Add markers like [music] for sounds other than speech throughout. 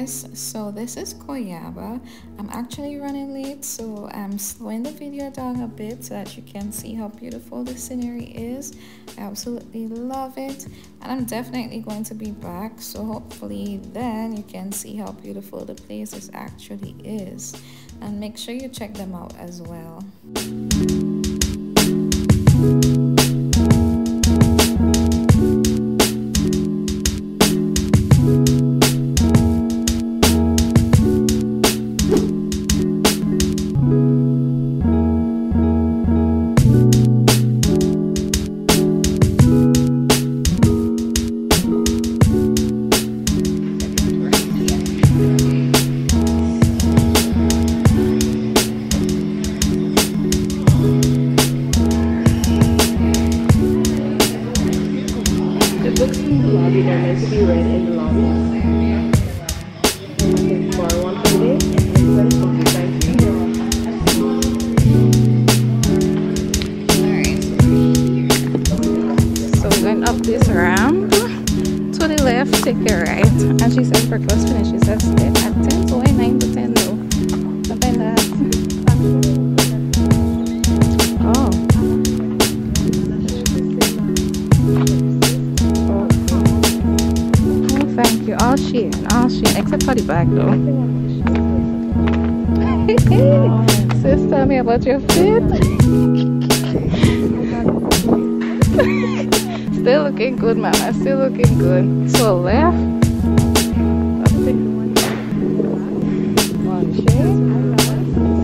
guys so this is Coyaba I'm actually running late so I'm slowing the video down a bit so that you can see how beautiful the scenery is. I absolutely love it. And I'm definitely going to be back so hopefully then you can see how beautiful the place is actually is. And make sure you check them out as well [laughs] Still looking good, mama. Still looking good. So left.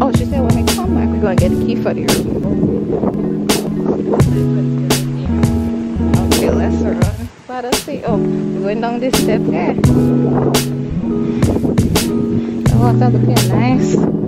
Oh, she said when we come back, we're gonna get a key for the room. Okay, let's run. Let us see. Oh, we're going down this step there. Oh, está looking nice.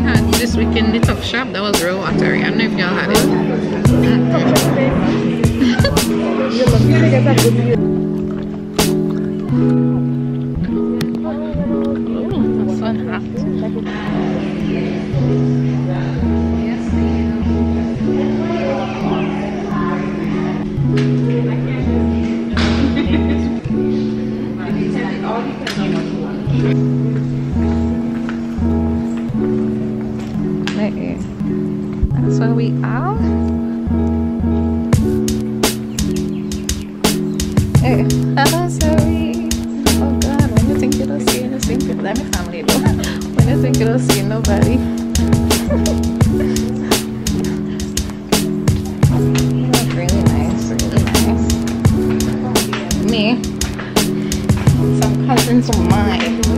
had this weekend the top shop that was real watery. I don't know if y'all had it. Mm -hmm. It's mine.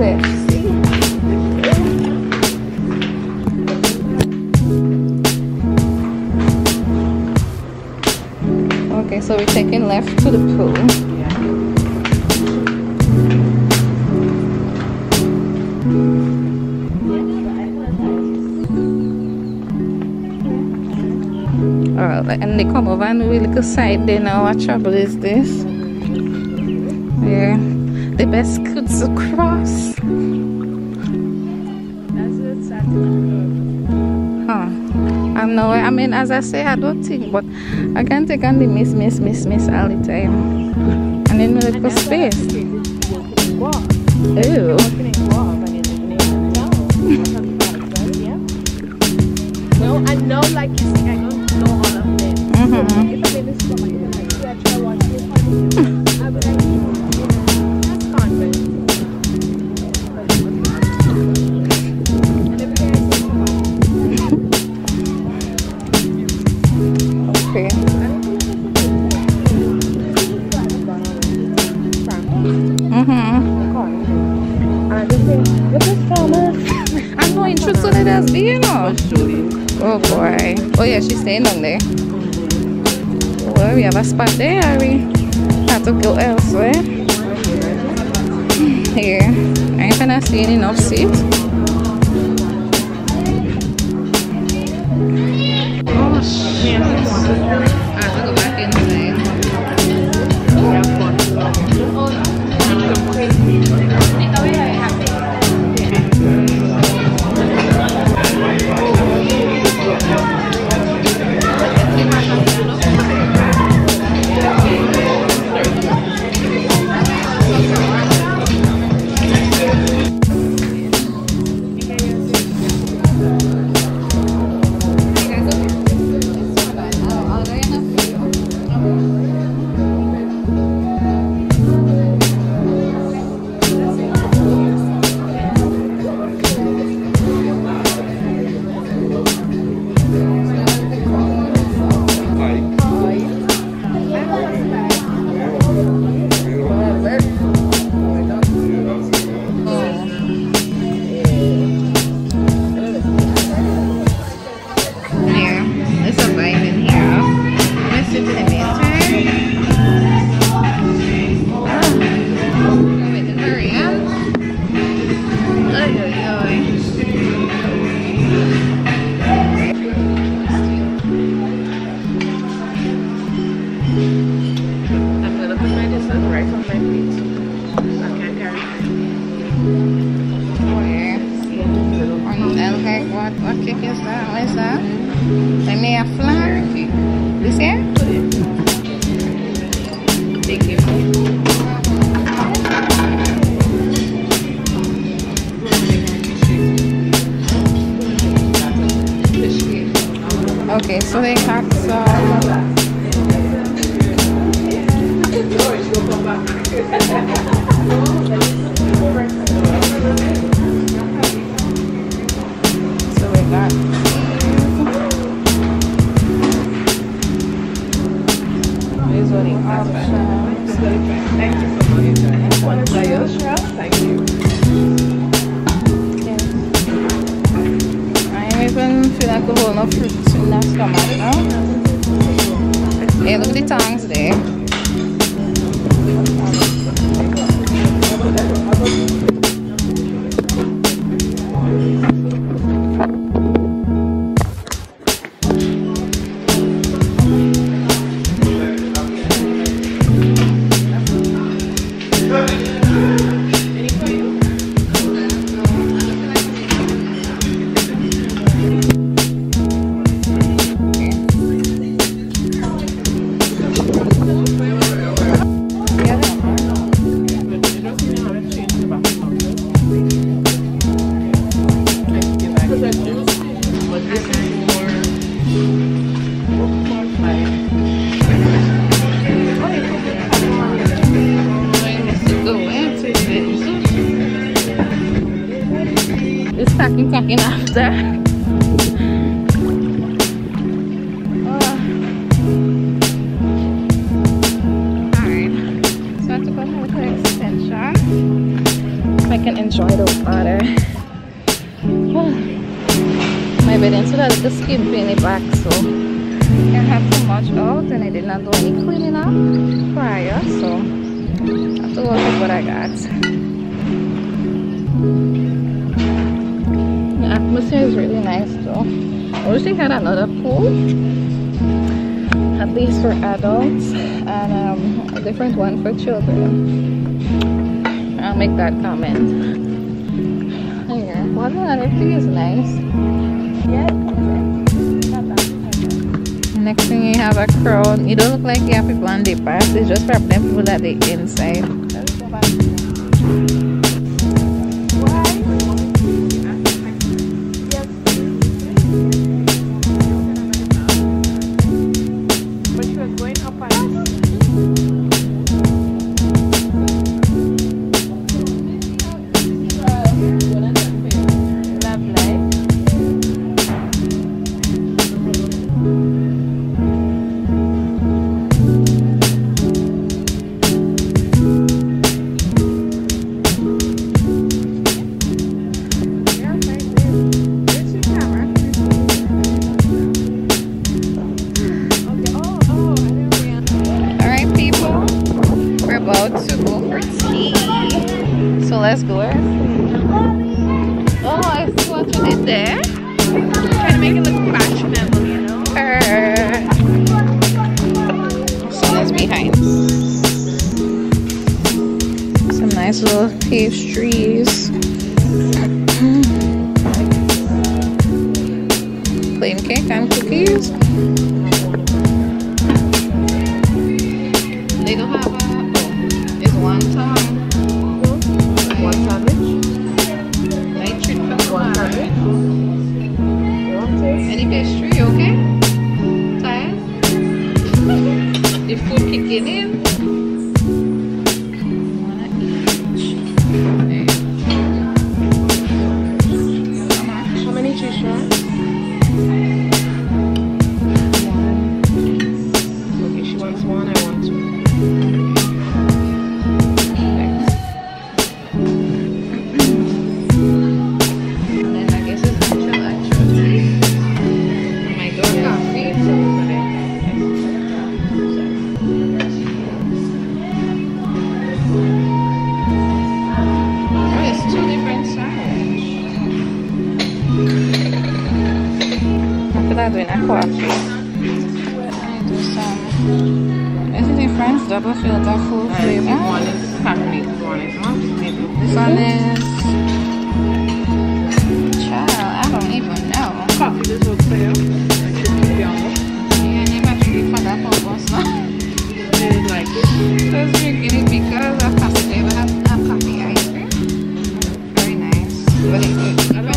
Okay, so we're taking left to the pool. Alright, and they come over and we look aside there now. What trouble is this? Yeah, the best cuts across. I mean, as I say, I don't think, but I can take and miss, miss, miss, miss all the time. And then me look for space. Ew. about there already. Have to go elsewhere. Here. I ain't gonna see enough seats. I'm gonna put my distance right from my feet. Look at the tongs there. So that the skin in the back so I had too much out and I did not do any cleaning up prior so I have to work with what I got. The atmosphere is really nice though. I wish they had another pool, at least for adults, and um, a different one for children. I'll make that comment. Here, water and everything is nice. Next thing you have a crown. You don't look like you have people on the pass. It's just for them people that they inside. Plain cake and cookies. That, doing a coffee. I do some. Is it different? Double filter full I flavor. one is family, one is not. This one is. Child, I don't even know. coffee this would say. I should keep it on. Yeah, you might be for that purpose now. They like it. Just drinking it because of coffee flavor have have coffee ice cream. Very nice. But it, it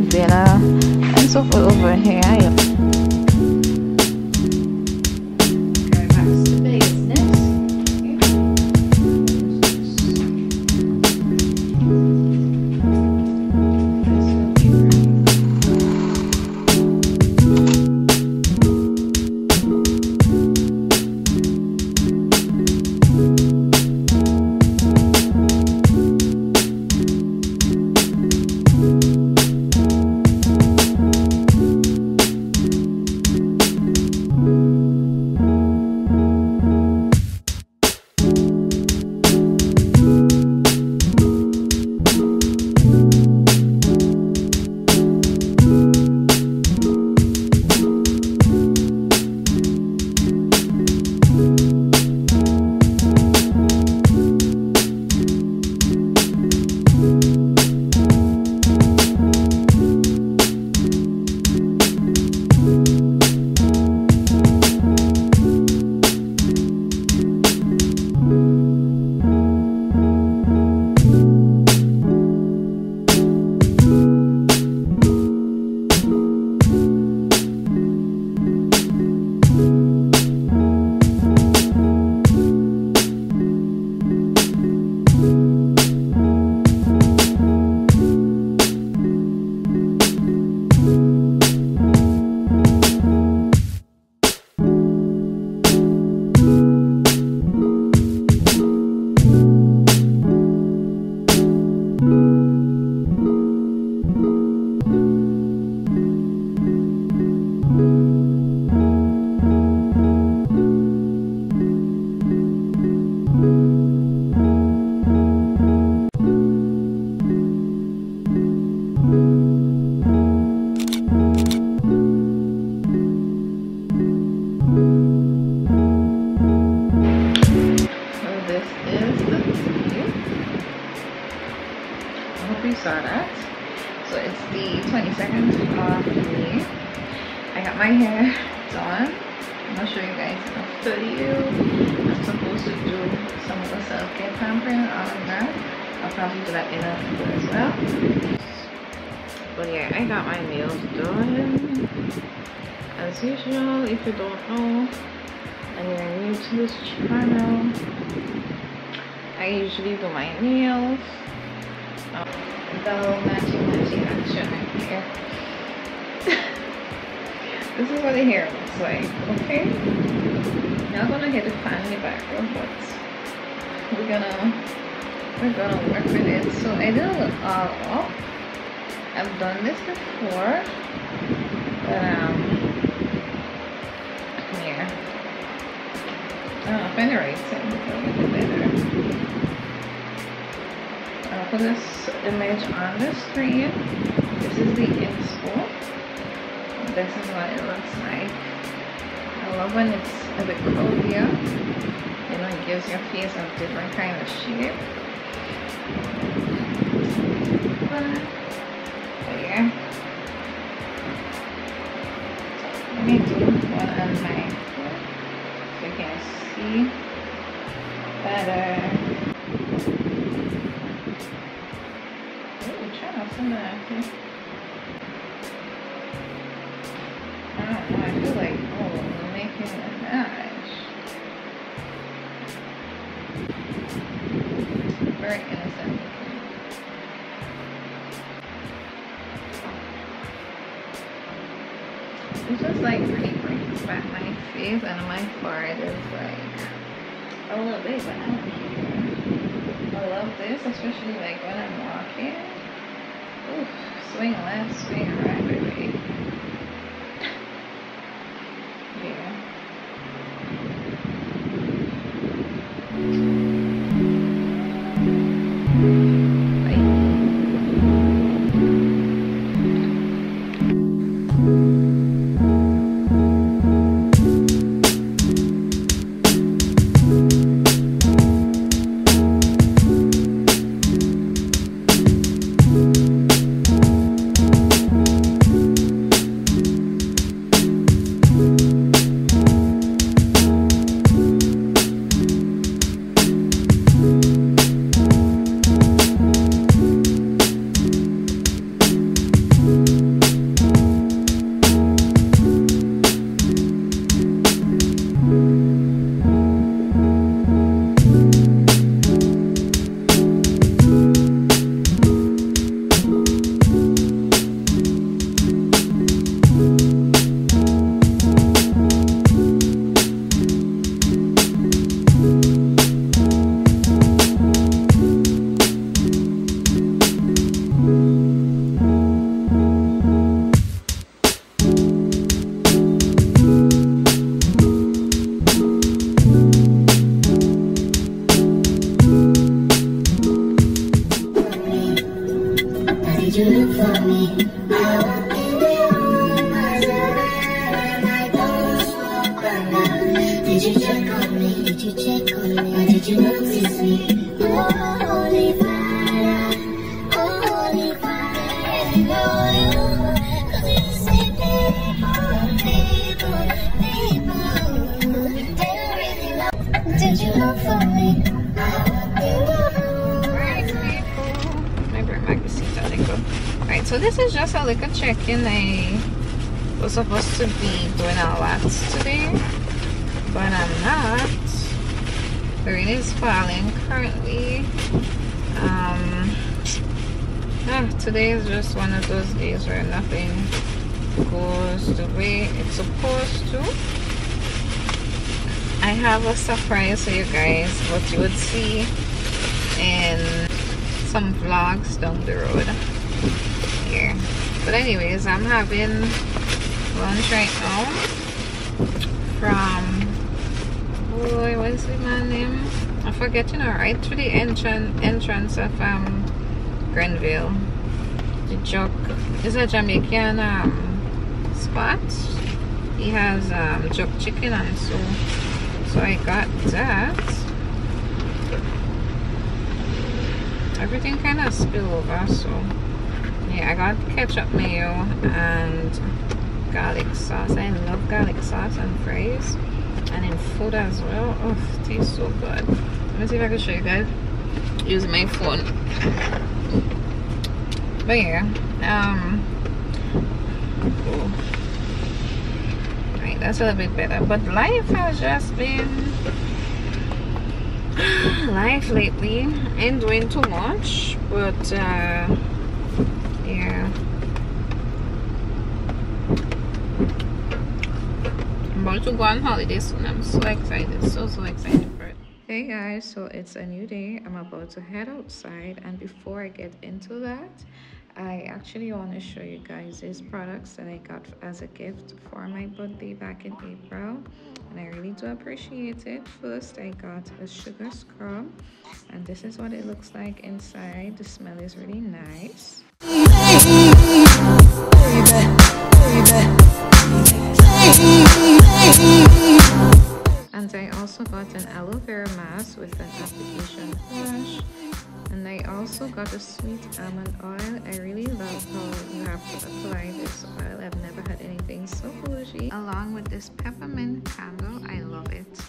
good dinner and so forth over here. saw this channel, I usually do my nails. Um, the action here. [laughs] this is what the hair looks like, okay? Not gonna hit the family background, but we're gonna we're gonna work with it. So I did it all up. I've done this before, but um, I'll put uh, this image on the screen. This is the inspo. This is what it looks like. I love when it's a bit cloudier. You know, it gives your face a different kind of shape. But yeah. Let me do one on my can see better. some of that days where nothing goes the way it's supposed to. I have a surprise for you guys, what you would see in some vlogs down the road here. But anyways, I'm having lunch right now from boy, what is man name? I forget, you know, right through the entrance entrance of um Grenville. The is a Jamaican um spot. He has um chicken and so so I got that. Everything kind of spill over, so yeah, I got ketchup mayo and garlic sauce. I love garlic sauce and fries and in food as well. Oh, tastes so good. Let me see if I can show you guys using my phone. But yeah, um, right, that's a little bit better. But life has just been [gasps] life lately. Ain't doing too much, but uh, yeah. I'm about to go on holiday soon. I'm so excited, so so excited for it. Hey guys, so it's a new day. I'm about to head outside, and before I get into that, I actually want to show you guys these products that I got as a gift for my birthday back in April, and I really do appreciate it. First, I got a sugar scrub, and this is what it looks like inside. The smell is really nice. And I also got an aloe vera mask with an application brush. And I also got a sweet almond oil. I really love how you have to apply this oil. I've never had anything so bougie. Along with this peppermint candle, I love it.